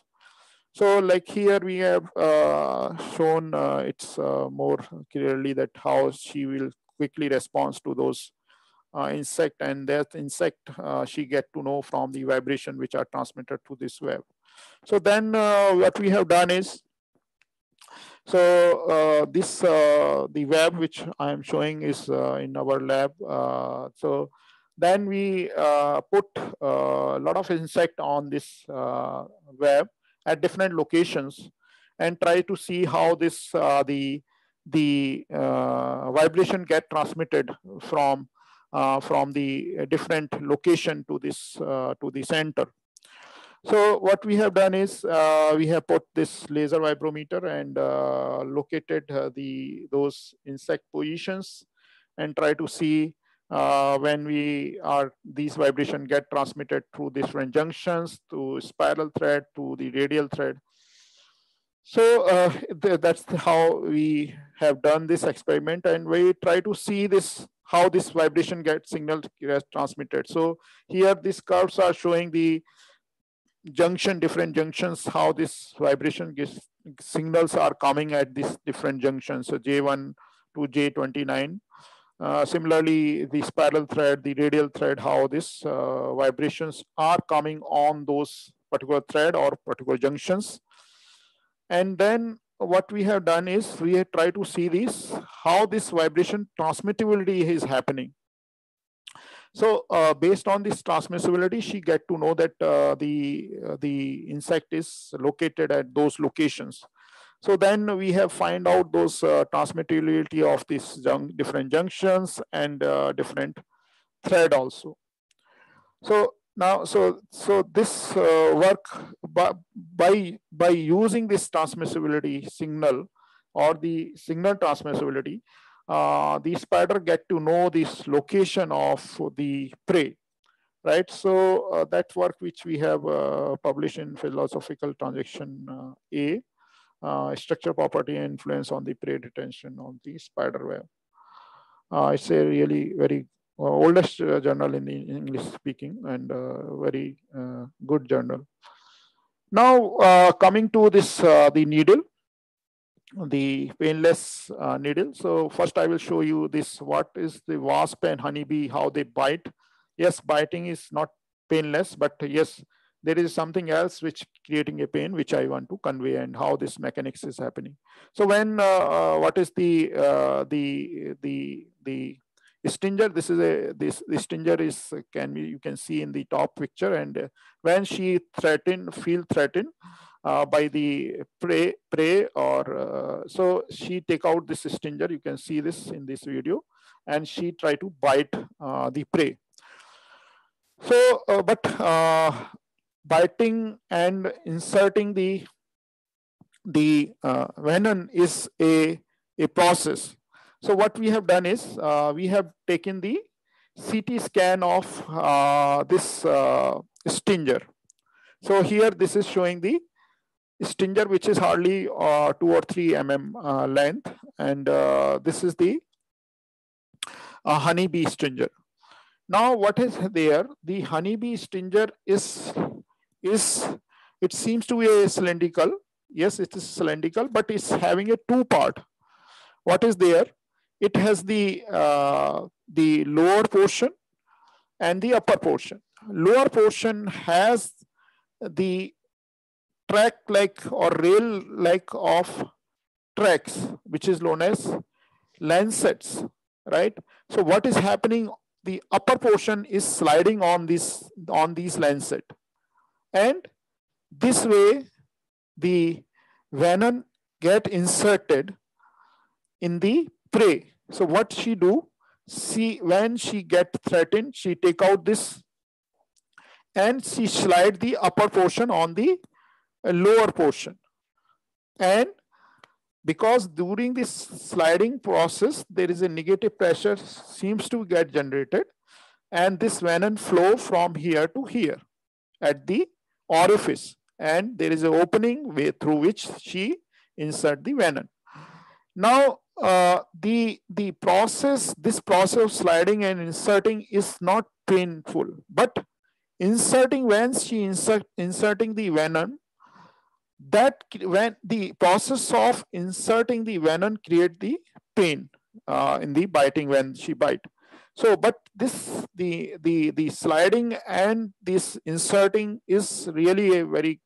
So like here we have uh, shown uh, it's uh, more clearly that how she will quickly respond to those uh, insect and that insect uh, she get to know from the vibration which are transmitted to this web. So then uh, what we have done is, so this the web which I am showing is in our lab. so then we put a lot of insect on this web at different locations and try to see how this uh, the the uh, vibration get transmitted from uh, from the different location to this uh, to the center. So what we have done is uh, we have put this laser vibrometer and uh, located the those insect positions and try to see uh, when we are these vibration get transmitted through different junctions to spiral thread to the radial thread. So uh, th that's how we have done this experiment and we try to see this how this vibration gets signal gets transmitted. So here these curves are showing the junction different junctions how this vibration gets signals are coming at these different junctions so j1 to j29 uh, similarly, the spiral thread, the radial thread, how these uh, vibrations are coming on those particular thread or particular junctions. And then what we have done is we have tried to see this, how this vibration transmittability is happening. So uh, based on this transmissibility, she get to know that uh, the, uh, the insect is located at those locations. So then we have find out those uh, transmittability of these jun different junctions and uh, different thread also. So now, so so this uh, work by, by by using this transmissibility signal or the signal transmissibility, uh, the spider get to know this location of the prey, right? So uh, that work which we have uh, published in Philosophical Transaction uh, A, uh, structure property influence on the prey detention of the spider web. It's a really very oldest journal in the English speaking and very good journal. Now coming to this, the needle, the painless needle. So first I will show you this, what is the wasp and honeybee, how they bite. Yes, biting is not painless, but yes, there is something else which creating a pain which I want to convey and how this mechanics is happening. So when uh, uh, what is the uh, the the the stinger? This is a this the stinger is can be you can see in the top picture and when she threaten feel threatened uh, by the prey prey or uh, so she take out this stinger. You can see this in this video and she try to bite uh, the prey. So, but biting and inserting the the uh, venom is a, a process. So what we have done is uh, we have taken the CT scan of uh, this uh, stinger. So here this is showing the stinger which is hardly uh, 2 or 3 mm uh, length. And this is the honeybee stinger. Now what is there? The honeybee stinger is is it seems to be a cylindrical. Yes it is cylindrical but it's having a two part what is there? It has the uh, the lower portion and the upper portion. Lower portion has the track like or rail like of tracks which is known as lancets right? So what is happening the upper portion is sliding on this on these lancet and this way the venom get inserted in the prey. So what she do, see when she get threatened, she take out this and she slide the upper portion on the lower portion. And because during this sliding process, there is a negative pressure seems to get generated and this venom flow from here to here at the orifice and there is an opening way through which she insert the venom. Now, uh, the, the process, this process of sliding and inserting is not painful, but inserting when she insert, inserting the venom, that when the process of inserting the venom create the pain uh, in the biting when she bite. So, but this the the the sliding and this inserting is really a very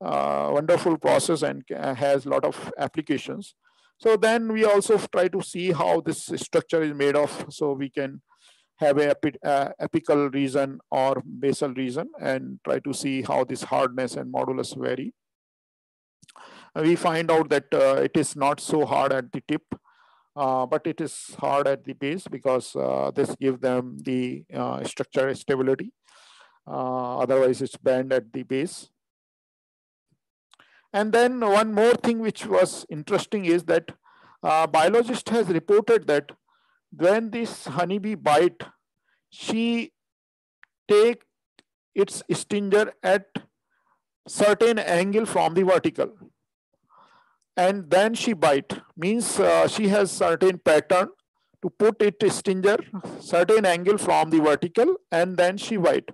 uh, wonderful process and has a lot of applications. So then we also try to see how this structure is made of, so we can have a epi uh, apical region or basal region and try to see how this hardness and modulus vary. We find out that uh, it is not so hard at the tip, uh, but it is hard at the base because uh, this gives them the structure stability. Otherwise, it's bent at the base. And then one more thing which was interesting is that uh, biologist has reported that when this honeybee bite, she take its stinger at certain angle from the vertical and then she bite means uh, she has certain pattern to put it stinger certain angle from the vertical and then she bite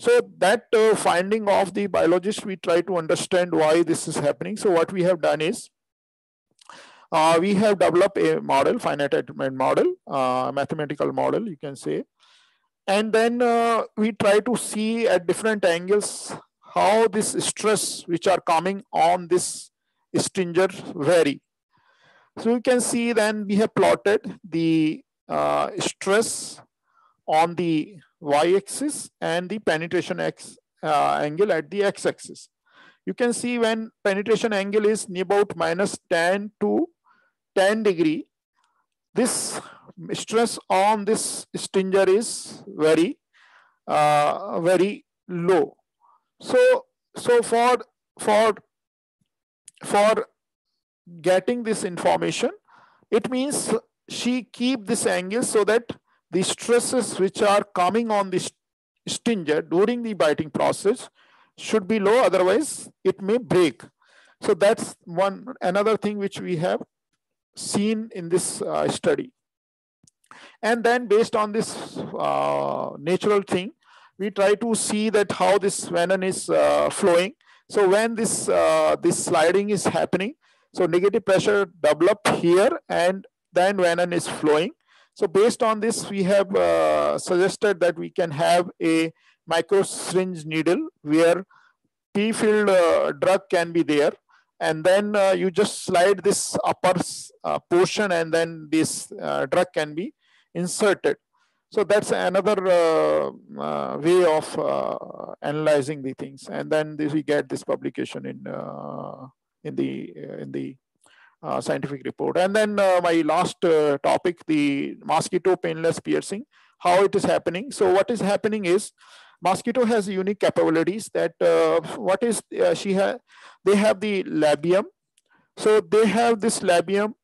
so that uh, finding of the biologist, we try to understand why this is happening. So what we have done is, uh, we have developed a model, finite element model, uh, mathematical model, you can say. And then uh, we try to see at different angles how this stress which are coming on this stinger vary. So you can see then we have plotted the uh, stress on the y-axis and the penetration x uh, angle at the x-axis. You can see when penetration angle is about minus 10 to 10 degree, this stress on this stinger is very, uh, very low. So, so for, for, for getting this information, it means she keep this angle so that the stresses which are coming on the stinger during the biting process should be low, otherwise it may break. So that's one another thing which we have seen in this uh, study. And then based on this uh, natural thing, we try to see that how this venom is uh, flowing. So when this, uh, this sliding is happening, so negative pressure develop here and then venom is flowing. So based on this, we have uh, suggested that we can have a micro syringe needle where P-filled uh, drug can be there. And then uh, you just slide this upper uh, portion and then this uh, drug can be inserted. So that's another uh, way of analyzing the things. And then this, we get this publication in, in the, in the uh, scientific report. And then uh, my last uh, topic, the mosquito painless piercing, how it is happening. So what is happening is mosquito has unique capabilities that uh, what is uh, she has, they have the labium. So they have this labium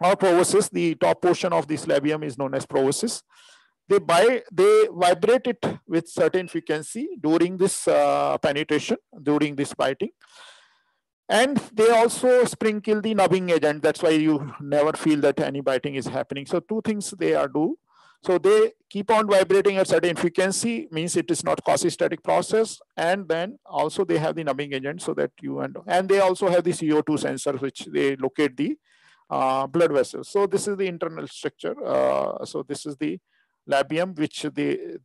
or proboscis, the top portion of this labium is known as proboscis. They, buy, they vibrate it with certain frequency during this uh, penetration, during this biting. And they also sprinkle the numbing agent. That's why you never feel that any biting is happening. So two things they are do. So they keep on vibrating at certain frequency, means it is not quasi-static process. And then also they have the numbing agent so that you, and, and they also have the CO2 sensor, which they locate the uh, blood vessels. So this is the internal structure. Uh, so this is the labium, which they,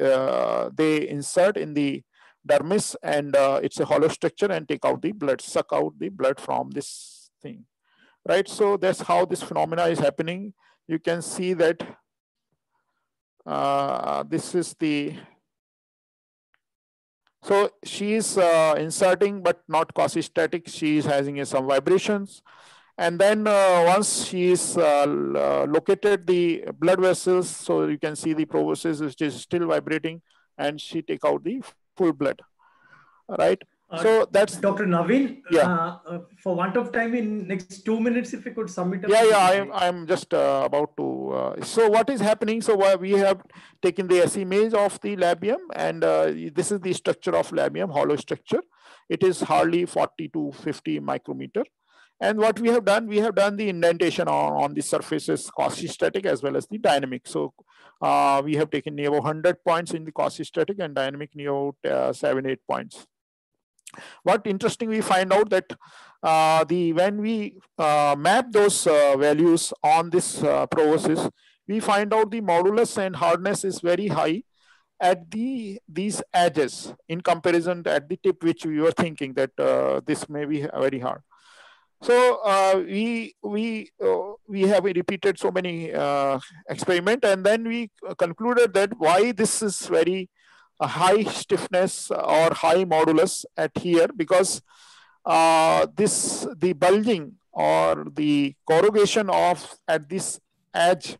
uh, they insert in the dermis and uh, it's a hollow structure and take out the blood, suck out the blood from this thing, right? So that's how this phenomena is happening. You can see that uh, this is the, so she is uh, inserting but not quasi-static. She is having some vibrations. And then uh, once she is uh, uh, located the blood vessels, so you can see the proboscis which is still vibrating and she take out the full blood. Right? Uh, so that's dr naveen yeah. uh, uh, for want of time in next two minutes if you could submit yeah yeah i'm, I'm just uh, about to uh, so what is happening? So we have taken the s image of the labium and uh, this is the structure of labium hollow structure. It is hardly 40 to 50 micrometer and what we have done, we have done the indentation on, on the surfaces quasi-static as well as the dynamic. So uh, we have taken near 100 points in the quasi-static and dynamic near uh, 7, 8 points. what interesting we find out that uh, the when we uh, map those uh, values on this uh, proboscis, we find out the modulus and hardness is very high at the these edges in comparison at the tip which we were thinking that uh, this may be very hard. So uh, we we uh, we have repeated so many uh, experiment and then we concluded that why this is very a high stiffness or high modulus at here because uh, this the bulging or the corrugation of at this edge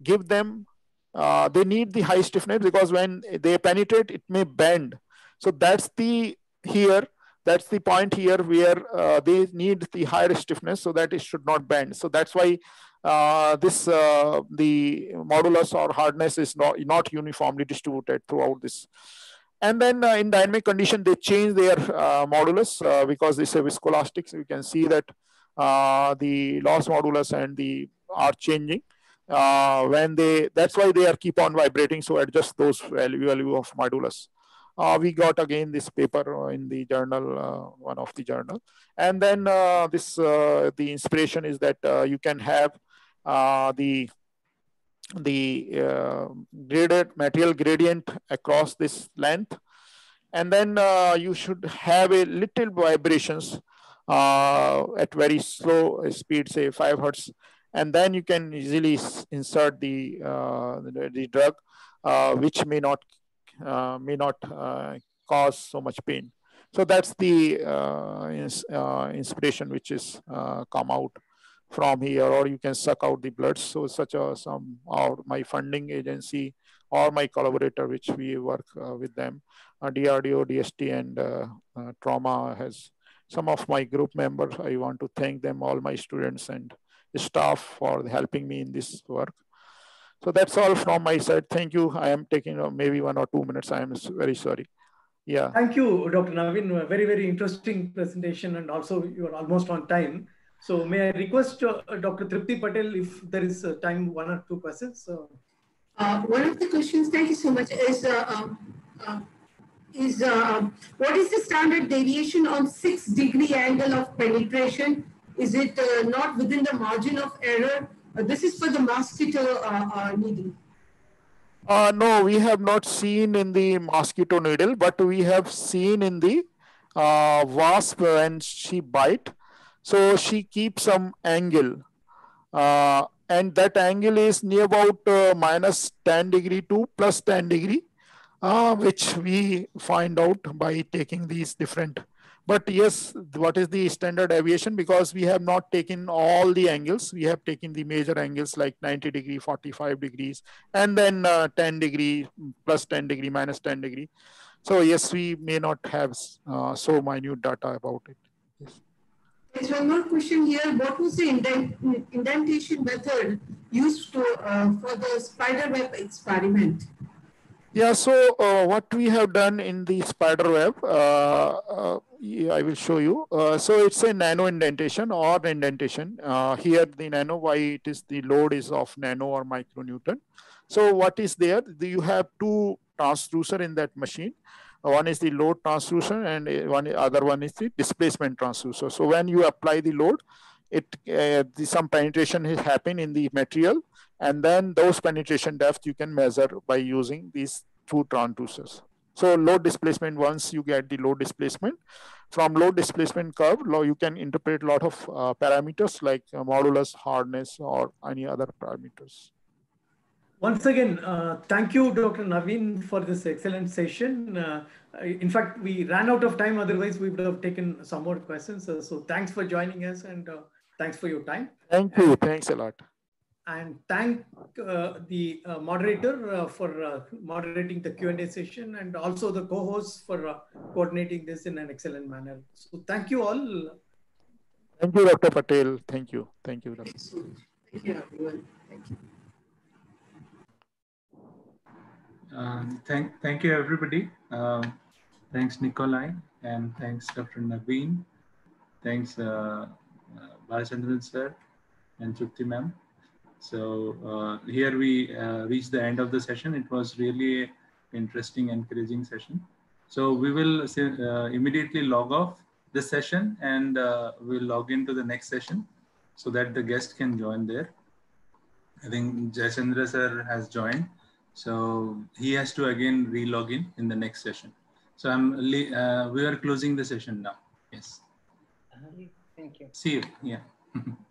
give them uh, they need the high stiffness because when they penetrate it may bend. So that's the here that's the point here where uh, they need the higher stiffness so that it should not bend. So that's why uh, this uh, the modulus or hardness is not not uniformly distributed throughout this. And then uh, in dynamic condition they change their uh, modulus uh, because this is viscoelastic. So you can see that the loss modulus and the are changing. When they that's why they are keep on vibrating. So adjust those value, value of modulus uh, we got again this paper in the journal uh, one of the journal. And then uh, this uh, the inspiration is that uh, you can have the the graded material gradient across this length. And then you should have a little vibrations at very slow speed say 5 hertz. And then you can easily insert the uh, the, the, drug, uh, which may not uh, may not uh, cause so much pain. So that's the uh, ins uh, inspiration which is come out from here, or you can suck out the blood. So such a some or my funding agency or my collaborator, which we work with them, DRDO, DST, and trauma has some of my group members. I want to thank them, all my students and staff for helping me in this work. So that's all from my side. Thank you. I am taking uh, maybe one or two minutes. I am very sorry. Yeah. Thank you, Dr. Naveen. Very, very interesting presentation and also you are almost on time. So may I request uh, Dr. Tripti Patel if there is uh, time, one or two questions. So. Uh, one of the questions, thank you so much, is, uh, um, uh, is what is the standard deviation on six degree angle of penetration is it uh, not within the margin of error? Uh, this is for the mosquito uh, needle. Uh, no, we have not seen in the mosquito needle, but we have seen in the uh, wasp when she bite. So she keeps some angle. Uh, and that angle is near about uh, minus 10 degree to plus 10 degree, which we find out by taking these different but yes, what is the standard deviation? Because we have not taken all the angles. We have taken the major angles like 90 degree, 45 degrees, and then uh, 10 degree, plus 10 degree, minus 10 degree. So yes, we may not have uh, so minute data about it. Yes. There's one more question here. What was the indent indentation method used to, uh, for the spider web experiment? Yeah, so uh, what we have done in the spider web, uh, uh, yeah, I will show you. Uh, so it's a nano indentation or indentation. Uh, here the nano, why it is the load is of nano or micronewton. So what is there? You have two transducer in that machine. One is the load transducer and one other one is the displacement transducer. So when you apply the load, it uh, the, some penetration has happened in the material and then those penetration depth you can measure by using these two transducers. So load displacement, once you get the load displacement, from load displacement curve, you can interpret a lot of uh, parameters like uh, modulus, hardness, or any other parameters. Once again, uh, thank you, Dr. Naveen, for this excellent session. Uh, in fact, we ran out of time. Otherwise, we would have taken some more questions. Uh, so thanks for joining us and uh, thanks for your time. Thank you. Thanks a lot and thank uh, the uh, moderator uh, for uh, moderating the Q&A session and also the co-hosts for uh, coordinating this in an excellent manner. So thank you all. Thank you, Dr. Patel. Thank you. Thank you. Dr. Thank you, everyone. Thank you. Um, thank, thank you, everybody. Um, thanks, Nikolai, and thanks, Dr. Naveen. Thanks, uh, uh, Balachandran sir and Trupti ma'am. So uh, here we uh, reach the end of the session. It was really interesting, encouraging session. So we will uh, immediately log off the session and uh, we'll log into the next session so that the guest can join there. I think Jayachandra sir has joined. So he has to again re-log in in the next session. So I'm uh, we are closing the session now. Yes. Thank you. See you. Yeah. <laughs>